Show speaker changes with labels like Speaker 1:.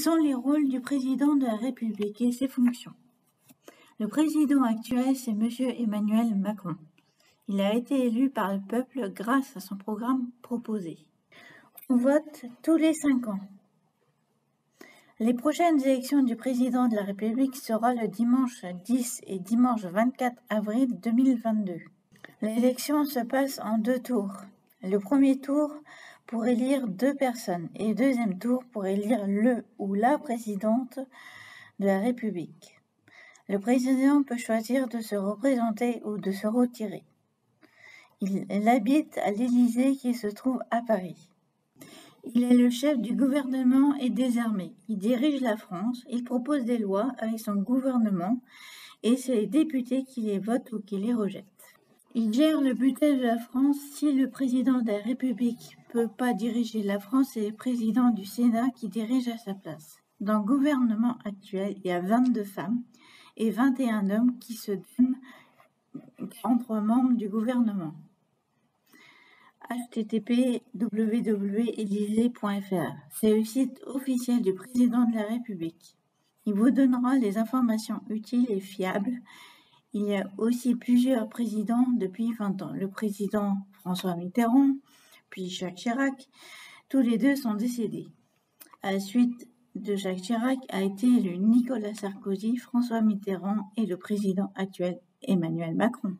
Speaker 1: sont les rôles du président de la République et ses fonctions Le président actuel, c'est M. Emmanuel Macron. Il a été élu par le peuple grâce à son programme proposé. On vote tous les cinq ans. Les prochaines élections du président de la République seront le dimanche 10 et dimanche 24 avril 2022. L'élection se passe en deux tours. Le premier tour pour élire deux personnes et deuxième tour pour élire le ou la présidente de la République. Le président peut choisir de se représenter ou de se retirer. Il, habite à l'Élysée qui se trouve à Paris. Il est le chef du gouvernement et des armées. Il dirige la France, il propose des lois avec son gouvernement et c'est les députés qui les votent ou qui les rejettent. Il gère le budget de la France si le président de la République peut pas diriger la France, c'est le président du Sénat qui dirige à sa place. Dans le gouvernement actuel, il y a 22 femmes et 21 hommes qui se donnent entre membres du gouvernement. http www.élysée.fr C'est le site officiel du président de la République. Il vous donnera les informations utiles et fiables il y a aussi plusieurs présidents depuis 20 ans. Le président François Mitterrand, puis Jacques Chirac, tous les deux sont décédés. À la suite de Jacques Chirac a été élu Nicolas Sarkozy, François Mitterrand et le président actuel Emmanuel Macron.